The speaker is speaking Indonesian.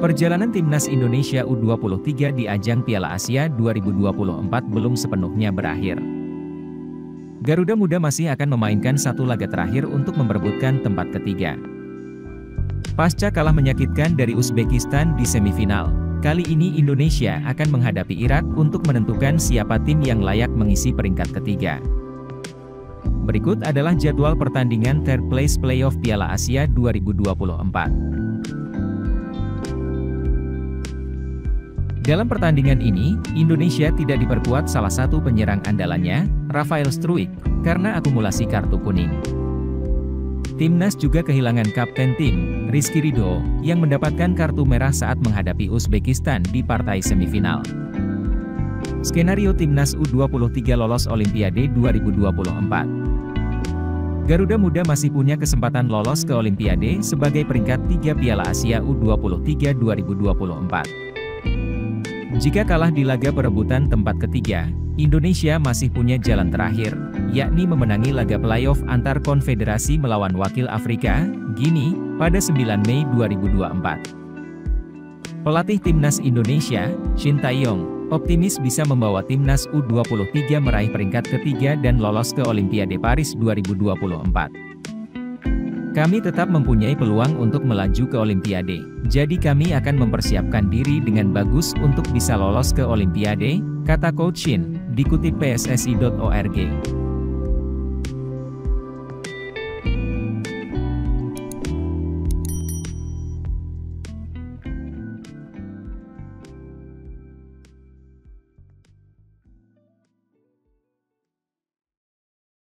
Perjalanan timnas Indonesia U23 di ajang Piala Asia 2024 belum sepenuhnya berakhir. Garuda Muda masih akan memainkan satu laga terakhir untuk memperebutkan tempat ketiga. Pasca kalah menyakitkan dari Uzbekistan di semifinal, kali ini Indonesia akan menghadapi Irak untuk menentukan siapa tim yang layak mengisi peringkat ketiga. Berikut adalah jadwal pertandingan third place playoff Piala Asia 2024. Dalam pertandingan ini, Indonesia tidak diperkuat salah satu penyerang andalannya, Rafael Struik, karena akumulasi kartu kuning. Timnas juga kehilangan kapten tim, Rizky Ridho, yang mendapatkan kartu merah saat menghadapi Uzbekistan di partai semifinal. Skenario Timnas U23 lolos Olimpiade 2024 Garuda Muda masih punya kesempatan lolos ke Olimpiade sebagai peringkat 3 Piala Asia U23 2024. Jika kalah di laga perebutan tempat ketiga, Indonesia masih punya jalan terakhir, yakni memenangi laga playoff antar konfederasi melawan wakil Afrika, Gini, pada 9 Mei 2024. Pelatih Timnas Indonesia, Shin Taeyong, optimis bisa membawa Timnas U23 meraih peringkat ketiga dan lolos ke Olimpiade Paris 2024. Kami tetap mempunyai peluang untuk melaju ke Olimpiade, jadi kami akan mempersiapkan diri dengan bagus untuk bisa lolos ke Olimpiade, kata Coach Shin, dikutip pssi.org.